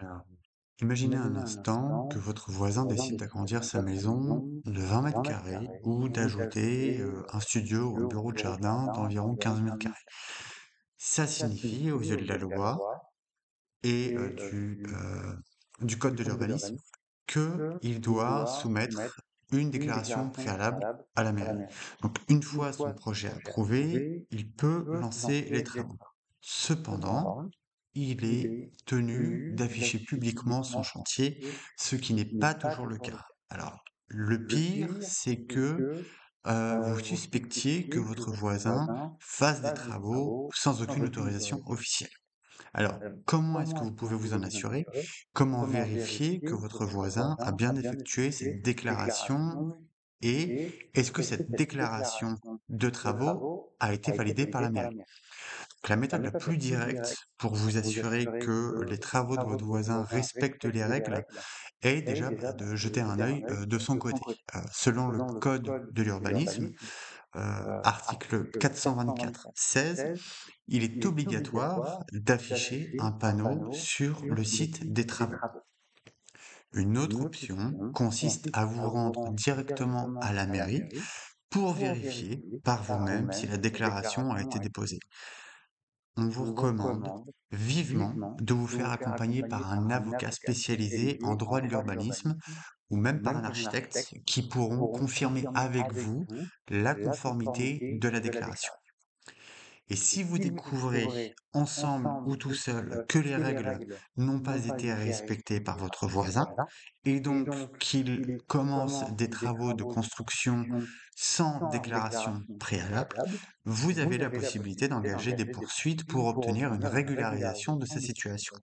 Alors, imaginez un instant que votre voisin décide d'agrandir sa maison de 20 mètres carrés ou d'ajouter euh, un studio ou un bureau de jardin d'environ 15 mètres carrés. Ça signifie, aux yeux de la loi et euh, du, euh, du code de l'urbanisme, qu'il doit soumettre une déclaration préalable à la mairie. Donc, une fois son projet approuvé, il peut lancer les travaux. Cependant, il est tenu d'afficher publiquement son chantier, ce qui n'est pas toujours le cas. Alors, le pire, c'est que euh, vous suspectiez que votre voisin fasse des travaux sans aucune autorisation officielle. Alors, comment est-ce que vous pouvez vous en assurer? Comment vérifier que votre voisin a bien effectué cette déclaration et est-ce que cette déclaration de travaux a été validée par la mairie? La méthode la plus directe pour vous assurer que les travaux de votre voisin respectent les règles est déjà bah, de jeter un œil euh, de son côté. Euh, selon le code de l'urbanisme, euh, article 424.16, il est obligatoire d'afficher un panneau sur le site des travaux. Une autre option consiste à vous rendre directement à la mairie pour vérifier par vous-même si la déclaration a été déposée on vous recommande vivement de vous faire accompagner par un avocat spécialisé en droit de l'urbanisme ou même par un architecte qui pourront confirmer avec vous la conformité de la déclaration. Et si vous découvrez ensemble ou tout seul que les règles n'ont pas été respectées par votre voisin, et donc qu'il commence des travaux de construction sans déclaration préalable, vous avez la possibilité d'engager des poursuites pour obtenir une régularisation de sa situation.